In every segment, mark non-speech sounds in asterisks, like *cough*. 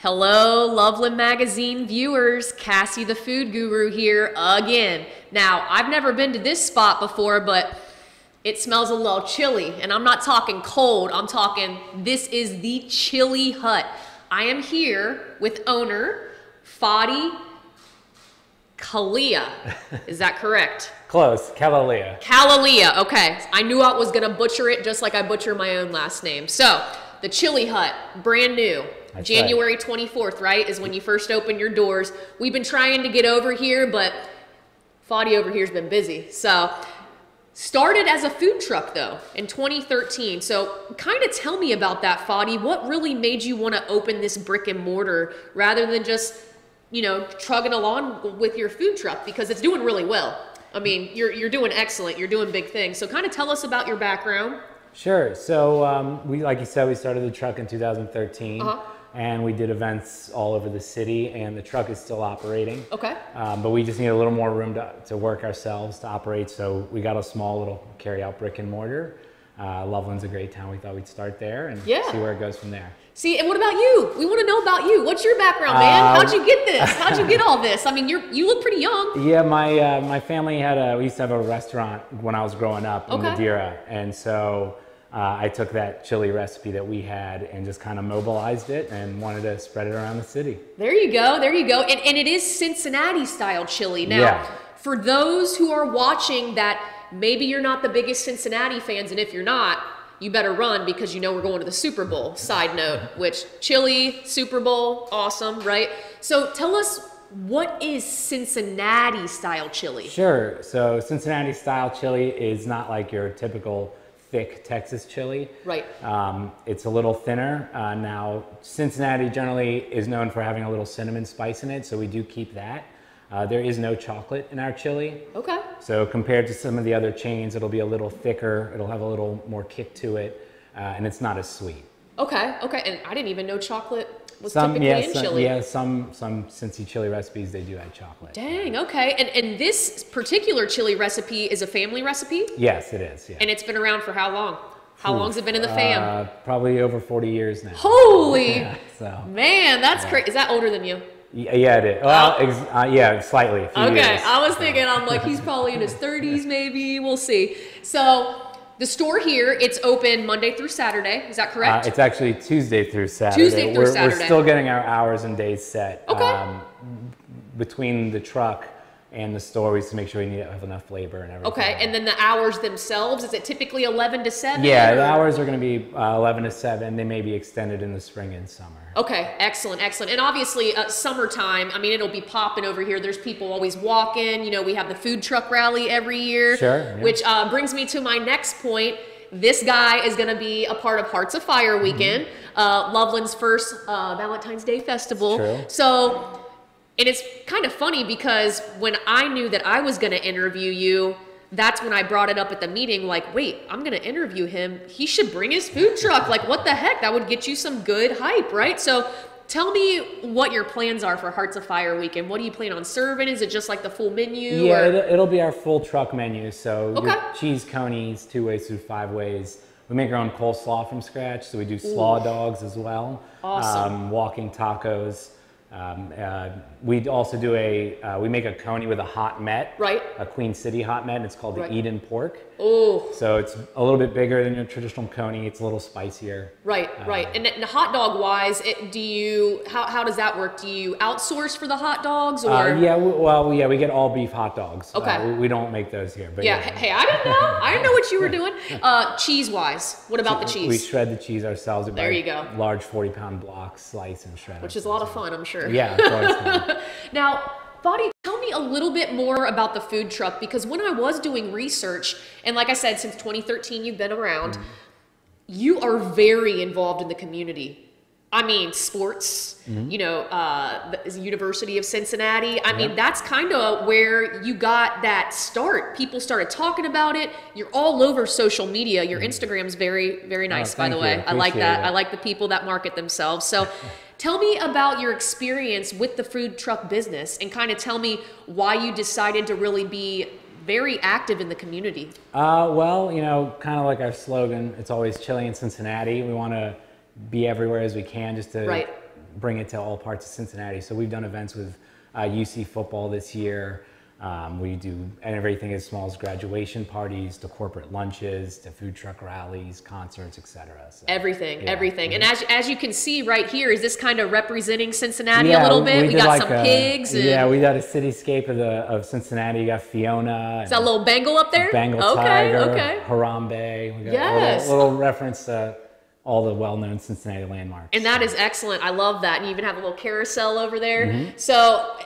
Hello, Loveland Magazine viewers. Cassie the Food Guru here again. Now, I've never been to this spot before, but it smells a little chilly. And I'm not talking cold, I'm talking this is the Chili Hut. I am here with owner Fadi Kalia. *laughs* Is that correct? Close, Cavalia. Calalia. Okay. I knew I was going to butcher it just like I butcher my own last name. So, the Chili Hut, brand new. That's January 24th, right, is when you first open your doors. We've been trying to get over here, but Fadi over here's been busy. So, started as a food truck though in 2013. So, kind of tell me about that, Fadi. What really made you want to open this brick and mortar rather than just, you know, trugging along with your food truck because it's doing really well. I mean, you're you're doing excellent. You're doing big things. So, kind of tell us about your background. Sure. So um, we, like you said, we started the truck in 2013, Uh-huh. And we did events all over the city, and the truck is still operating. Okay. Um, but we just need a little more room to, to work ourselves to operate. So we got a small little carry-out brick and mortar. Uh, Loveland's a great town. We thought we'd start there and Yeah. see where it goes from there. See, and what about you? We want to know about you. What's your background, man? Um, How'd you get this? How'd you get *laughs* all this? I mean, you're you look pretty young. Yeah, my uh, my family had a we used to have a restaurant when I was growing up in Okay. Madeira, and so uh, I took that chili recipe that we had and just kind of mobilized it and wanted to spread it around the city. There you go. There you go. And, and it is Cincinnati style chili. Now, Yeah. for those who are watching that maybe you're not the biggest Cincinnati fans, and if you're not, you better run because you know we're going to the Super Bowl. Side note, which chili, Super Bowl, awesome, right? So tell us what is Cincinnati style chili? Sure. So Cincinnati style chili is not like your typical thick Texas chili. Right. Um, it's a little thinner. Uh, now, Cincinnati generally is known for having a little cinnamon spice in it, so we do keep that. Uh, there is no chocolate in our chili. Okay. So compared to some of the other chains, it'll be a little thicker. It'll have a little more kick to it, uh, and it's not as sweet. Okay. Okay. And I didn't even know chocolate was Some, typically yeah, in some, chili. yeah, some some Cincy chili recipes they do add chocolate. Dang. Okay. And and this particular chili recipe is a family recipe, Yes, it is. Yeah. and it's been around for how long? How long's it been in the fam? Uh, probably over 40 years now. Holy *laughs* Yeah, so man, that's crazy. Is that older than you? yeah, yeah, it is. Well, ex- uh, yeah, slightly. Okay, years. I was thinking, I'm like, *laughs* he's probably in his 30s, maybe. We'll see. So, the store here, it's open Monday through Saturday. Is that Uh, correct? it's actually Tuesday through Saturday. Tuesday through we're, Saturday. We're still getting our hours and days set. Okay. Um, between the truck and the stories to make sure we need to have enough labor and everything. okay, and then the hours themselves, is it typically 11 to 7? Yeah, the hours are going to be uh, 11 to 7. They may be extended in the spring and summer. Okay, excellent, excellent. And obviously, uh, summertime, I mean, it'll be popping over here. There's people always walking. You know, we have the food truck rally every year. Sure, yeah. Which uh, brings me to my next point. This guy is going to be a part of Hearts of Fire weekend, uh, Loveland's first uh, Valentine's Day festival. True. So, and it's kind of funny because when I knew that I was going to interview you, that's when I brought it up at the meeting. Like, wait, I'm going to interview him. He should bring his food truck. Like, what the heck? That would get you some good hype, right? So, tell me what your plans are for Hearts of Fire weekend. What do you plan on serving? Is it just like the full menu? Yeah, or- it'll, it'll be our full truck menu. So Okay. cheese conies, two ways through five ways. We make our own coleslaw from scratch, so we do slaw dogs as well. Awesome. Um, walking tacos. Um, uh, we also do a, uh, we make a coney with a hot mett. Right. A Queen City hot mett, and it's called the Right. Eden Park. oh, So it's a little bit bigger than your traditional coney. It's a little spicier. right, right. And, and hot dog wise, it, do you, how, how does that work? Do you outsource for the hot dogs or? Uh, yeah, we, well, yeah, we get all beef hot dogs. Uh, Okay. we, we don't make those here, but Yeah, hey, I didn't know. I didn't know what you were doing. *laughs* Uh, cheese wise, what about the cheese? We shred the cheese ourselves. There you go. Large 40 pound blocks, slice and shred. which is a lot of fun, I'm sure. Yeah. *laughs* Now, Fadi, tell me a little bit more about the food truck because when I was doing research, and like I said, since 2013 you've been around, Mm-hmm. you are very involved in the community. I mean, sports, Mm-hmm. you know, uh, the University of Cincinnati. I mean, that's kind of where you got that start. People started talking about it. You're all over social media. Your Instagram's very, very nice, by Mm-hmm. Oh, thank the way. you. I like that. it. I like the people that market themselves. So *laughs* tell me about your experience with the food truck business and kind of tell me why you decided to really be very active in the community. Uh, well, you know, kind of like our slogan, it's always chili in Cincinnati. We want to be everywhere as we can just to Right. bring it to all parts of Cincinnati. So we've done events with uh, UC football this year. Um, we do everything as small as graduation parties to corporate lunches to food truck rallies, concerts, etc. So, Everything, Yeah. everything. And as, as you can see right here, is this kind of representing Cincinnati Yeah, a little bit? We, did got like some a- pigs. And, Yeah, we got a cityscape of the of Cincinnati. You got Fiona. is that a little Bengal up there? Bengal okay, tiger, okay. Harambe. We got Yes. a little, little reference to all the well-known Cincinnati landmarks. And that is excellent. I love that. And you even have a little carousel over there. Mm-hmm. So,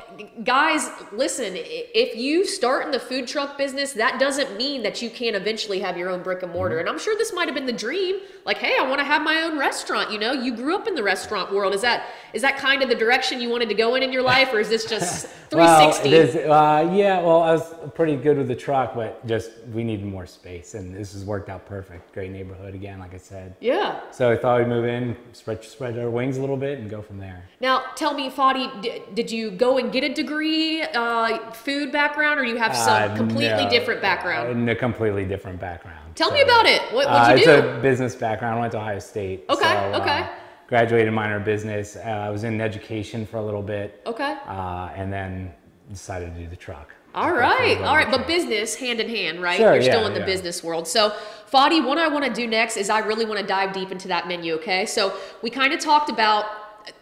guys, listen, if you start in the food truck business, that doesn't mean that you can't eventually have your own brick and mortar. Mm-hmm. And I'm sure this might have been the dream. Like, hey, I want to have my own restaurant. You know, you grew up in the restaurant world. Is that is that kind of the direction you wanted to go in in your life, or is this just 360? *laughs* Well, it is. Uh, yeah. Well, I was pretty good with the truck, but just we needed more space, and this has worked out perfect. Great neighborhood again, like I said. Yeah. So I thought we'd move in, spread spread our wings a little bit, and go from there. Now, tell me, Fadi, d- did you go and get a degree, uh, food background, or you have some Uh, completely no, different background? In a completely different background. Tell me about it. What uh, would you it's do? a business background. I went to Ohio State. Okay, so, okay. Uh, graduated minor in business. Uh, I was in education for a little bit, okay. uh, and then decided to do the truck. All right, all right, but business hand in hand, right? Sure, You're still in the yeah. business world. So, Fadi, what I want to do next is I really want to dive deep into that menu, okay? So, we kind of talked about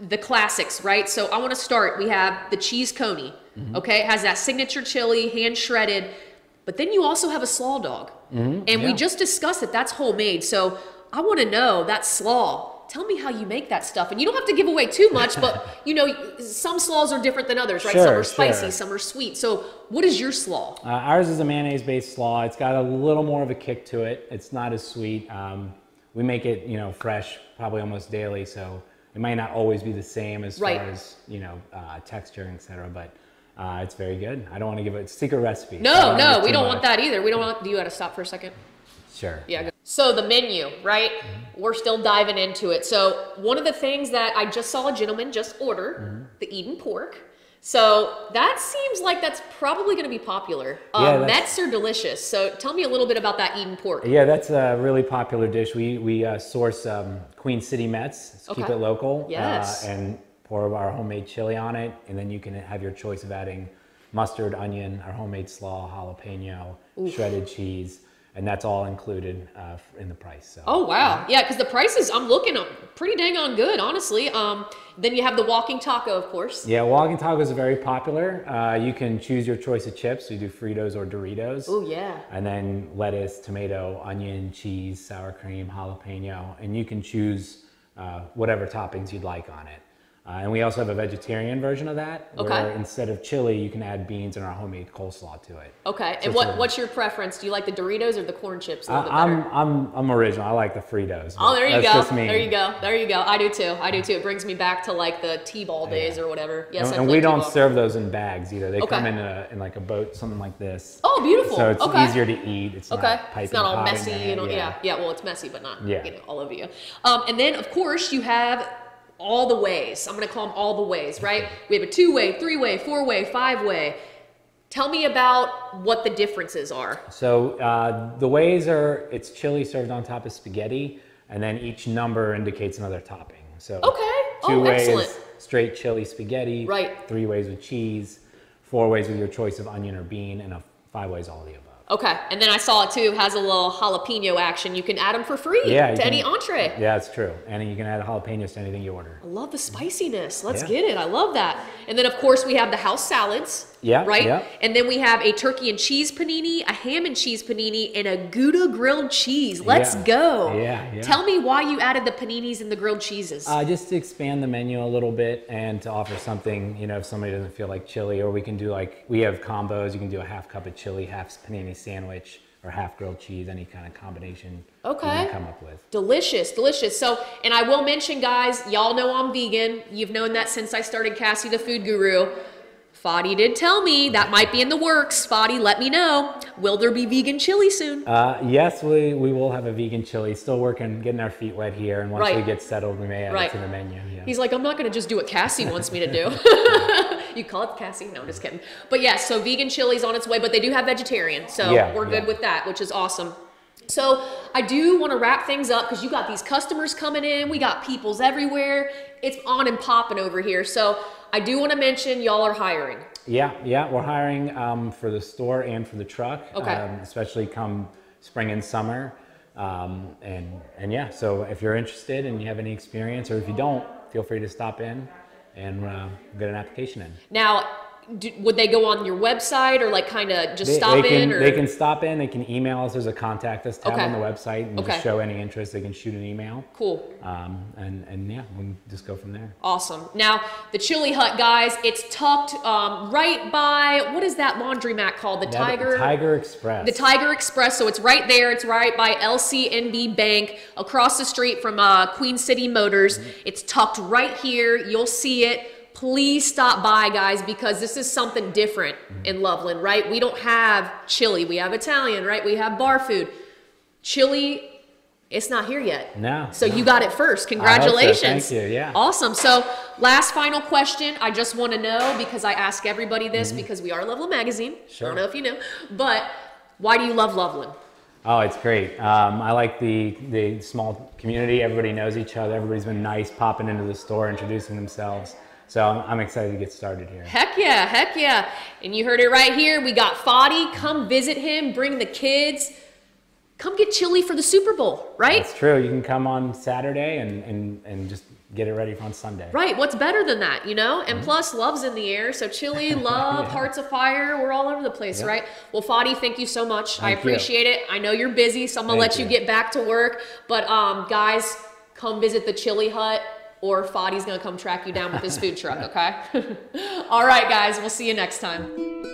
the classics, right? So, I want to start. We have the cheese coney, Mm-hmm. okay? It has that signature chili, hand shredded, but then you also have a slaw dog. And we Mm-hmm. yeah. just discussed that that's homemade. So, I want to know that slaw. Tell me how you make that stuff. And you don't have to give away too much, but *laughs* you know, some slaws are different than others, right? some are spicy, sure. some are sweet. So, what is your slaw? Uh, ours is a mayonnaise-based slaw. It's got a little more of a kick to it. It's not as sweet. Um, we make it, you know, fresh, probably almost daily, so it might not always be the same as Right. far as you know uh, texture, etc. But uh, it's very good. I don't want to give it a secret recipe. No, no, we don't want that either. We don't want. Do you got to stop for a second? Sure. Yeah. go- So the menu, right? We're still diving into it. So one of the things that I just saw a gentleman just order, Mm-hmm. the Eden Park. So that seems like that's probably going to be popular. Yeah, Um, that's- Metts are delicious. So tell me a little bit about that Eden Park. Yeah, that's a really popular dish. We we uh, source um, Queen City Metts, keep Okay. it local, Yes. uh, and pour our homemade chili on it, and then you can have your choice of adding mustard, onion, our homemade slaw, jalapeno, shredded cheese, and that's all included uh, in the price. So. Oh wow, yeah, because the prices I'm looking at pretty dang on good, honestly. Um, then you have the walking taco, of course. Yeah, walking tacos are very popular. Uh, you can choose your choice of chips. We do Fritos or Doritos. Oh yeah. And then lettuce, tomato, onion, cheese, sour cream, jalapeno, and you can choose uh, whatever toppings you'd like on it. Uh, and we also have a vegetarian version of that, Okay. where instead of chili, you can add beans and our homemade coleslaw to it. Okay, So and what what's your preference? Do you like the Doritos or the corn chips I? I'm, I'm, I'm original. I like the Fritos. Oh, there you that's go. just me. There you go. There you go. I do too. I do too. It brings me back to like the T-ball days or whatever. Yes, And, and we don't serve those in bags either. They Okay. come in a, in like a boat, something like this. Oh, beautiful. So it's okay. easier to eat. It's Okay, not piping it's not all messy, you know. Yeah. yeah, Well, it's messy, but not Yeah. you know all over you. Um, and then of course you have all the ways. I'm gonna call them all the ways, right? We have a two-way, three-way, four-way, five-way. Tell me about what the differences are. So uh, the ways are it's chili served on top of spaghetti, and then each number indicates another topping. So Okay. two Oh, ways excellent. straight chili spaghetti. Right. Three ways with cheese. Four ways with your choice of onion or bean, and a five ways all of the above. Okay, and then I saw it too. Has a little jalapeno action. You can add them for free Yeah, to any entree. Yeah, it's true. And you can add jalapenos to anything you order. I love the spiciness. Let's Yeah. get it. I love that. And then, of course, we have the house salads. Yeah, Right? yeah. And then we have a turkey and cheese panini, a ham and cheese panini, and a Gouda grilled cheese. Let's Yeah. go. Yeah, yeah. Tell me why you added the paninis and the grilled cheeses. Uh, just to expand the menu a little bit and to offer something, you know, if somebody doesn't feel like chili, or we can do like, we have combos. You can do a half cup of chili, half panini sandwich, or half grilled cheese, any kind of combination you Okay. can come up with. Delicious, delicious. So, and I will mention, guys, y'all know I'm vegan. You've known that since I started Cassie the Food Guru. Fadi did tell me that might be in the works. Fadi, let me know. Will there be vegan chili soon? Uh, yes, we, we will have a vegan chili. Still working, getting our feet wet here, and once Right. we get settled, we may add Right. it to the menu. Yeah. He's like, I'm not gonna just do what Cassie wants me to do. *laughs* *laughs* you call it Cassie? No, I'm just kidding. But yeah, so vegan chili's on its way, but they do have vegetarian, so Yeah, we're good with that, which is awesome. So I do want to wrap things up because you got these customers coming in. We got peoples everywhere. It's on and popping over here. So I do want to mention y'all are hiring. Yeah, yeah, we're hiring um, for the store and for the truck, Okay. um, especially come spring and summer. Um, and and yeah, so if you're interested and you have any experience, or if you don't, feel free to stop in and uh, get an application in. Now, do, would they go on your website or like kind of just They, stop they can in? Or they can stop in. They can email us. There's a contact us tab Okay. on the website, and Okay. just show any interest. They can shoot an email, cool. um, and and yeah, we can just go from there. Awesome. Now, the Chili Hut, guys, it's tucked um, right by, what is that laundromat called? The Yeah, the Tiger? Tiger Express. The Tiger Express, so it's right there. It's right by LCNB Bank, across the street from uh, Queen City Motors. Mm-hmm. It's tucked right here. You'll see it. Please stop by, guys, because this is something different Mm-hmm. in Loveland, right? We don't have chili. We have Italian, right? We have bar food. Chili, it's not here yet. No, So no. you got it first. so. Congratulations. Thank you, yeah. Awesome. So, last final question. I just want to know because I ask everybody this because we are Loveland Magazine. I Mm-hmm. Sure. don't know if you know, but why do you love Loveland? Oh, it's great. Um, I like the the small community. Everybody knows each other. Everybody's been nice, popping into the store, introducing themselves. So I'm, I'm excited to get started here. Heck yeah, heck yeah. And you heard it right here. We got Fadi. Come visit him. Bring the kids. Come get chili for the Super Bowl, right? It's true. You can come on Saturday and, and, and just get it ready for on Sunday. Right. What's better than that, you know? Mm-hmm. And plus, love's in the air. So, chili, *laughs* love, hearts of fire, we're all over the place, Yeah. right? Well, Fadi, thank you so much. I Thank you. appreciate it. I know you're busy, so I'm Thank let you. you. get back to work. But, um, guys, come visit the Chili Hut, or Fadi's going to come track you down with his food truck, okay? *laughs* all right, guys. We'll see you next time.